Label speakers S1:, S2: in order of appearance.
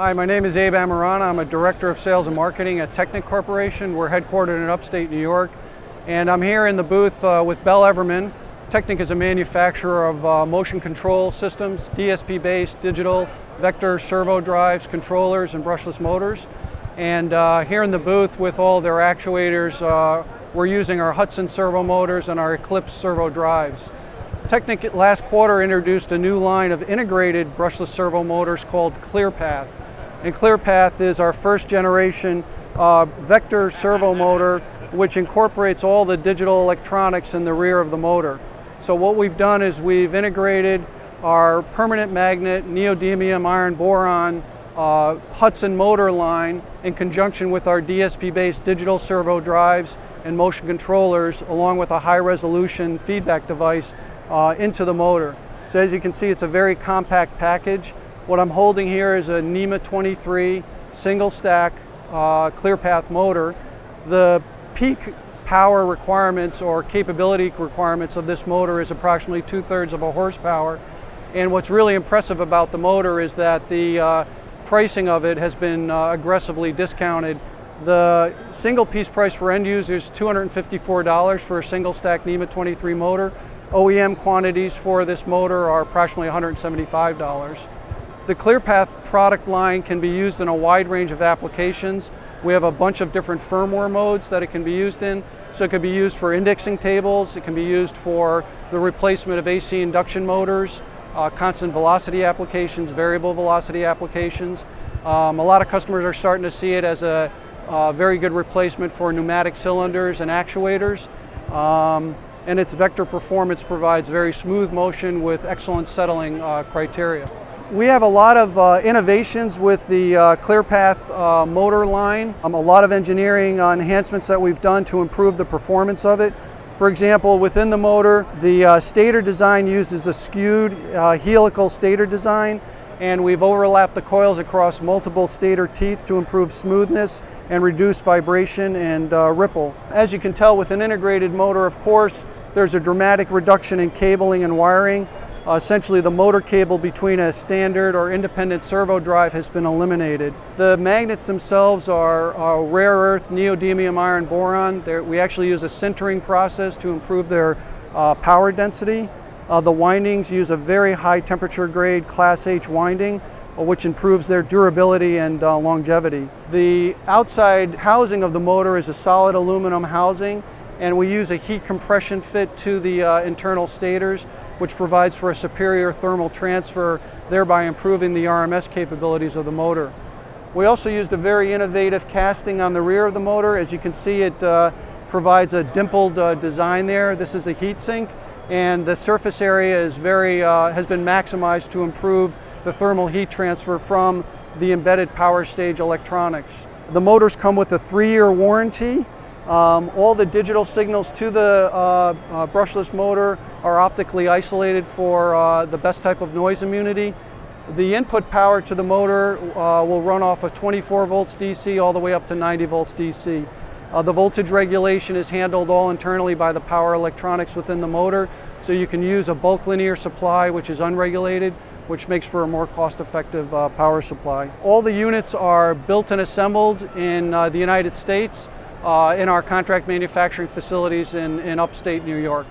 S1: Hi, my name is Abe Amarana. I'm a Director of Sales and Marketing at Teknic Corporation. We're headquartered in upstate New York. And I'm here in the booth uh, with Bell Everman. Teknic is a manufacturer of uh, motion control systems, DSP-based, digital, vector servo drives, controllers, and brushless motors. And uh, here in the booth with all their actuators, uh, we're using our Hudson servo motors and our Eclipse servo drives. Teknic last quarter introduced a new line of integrated brushless servo motors called ClearPath. And ClearPath is our first generation uh, vector servo motor which incorporates all the digital electronics in the rear of the motor. So what we've done is we've integrated our permanent magnet neodymium iron boron uh, Hudson motor line in conjunction with our DSP-based digital servo drives and motion controllers along with a high resolution feedback device uh, into the motor. So as you can see it's a very compact package what I'm holding here is a NEMA 23 single stack uh, ClearPath motor. The peak power requirements or capability requirements of this motor is approximately two thirds of a horsepower. And what's really impressive about the motor is that the uh, pricing of it has been uh, aggressively discounted. The single piece price for end users is $254 for a single stack NEMA 23 motor. OEM quantities for this motor are approximately $175. The ClearPath product line can be used in a wide range of applications. We have a bunch of different firmware modes that it can be used in. So it can be used for indexing tables, it can be used for the replacement of AC induction motors, uh, constant velocity applications, variable velocity applications. Um, a lot of customers are starting to see it as a very good replacement for pneumatic cylinders and actuators. Um, and its vector performance provides very smooth motion with excellent settling uh, criteria. We have a lot of uh, innovations with the uh, ClearPath uh, motor line, um, a lot of engineering uh, enhancements that we've done to improve the performance of it. For example, within the motor, the uh, stator design uses a skewed uh, helical stator design, and we've overlapped the coils across multiple stator teeth to improve smoothness and reduce vibration and ripple. As you can tell with an integrated motor, of course, there's a dramatic reduction in cabling and wiring uh, essentially the motor cable between a standard or independent servo drive has been eliminated. The magnets themselves are, are rare earth neodymium iron boron. They're, we actually use a sintering process to improve their uh, power density. Uh, the windings use a very high temperature grade class H winding uh, which improves their durability and uh, longevity. The outside housing of the motor is a solid aluminum housing and we use a heat compression fit to the uh, internal stators which provides for a superior thermal transfer, thereby improving the RMS capabilities of the motor. We also used a very innovative casting on the rear of the motor. As you can see, it uh, provides a dimpled uh, design there. This is a heat sink, and the surface area is very, uh, has been maximized to improve the thermal heat transfer from the embedded power stage electronics. The motors come with a three-year warranty. Um, all the digital signals to the uh, uh, brushless motor are optically isolated for uh, the best type of noise immunity. The input power to the motor uh, will run off of 24 volts DC all the way up to 90 volts DC. Uh, the voltage regulation is handled all internally by the power electronics within the motor, so you can use a bulk linear supply which is unregulated, which makes for a more cost-effective uh, power supply. All the units are built and assembled in the United States Uh, in our contract manufacturing facilities in, in upstate New York.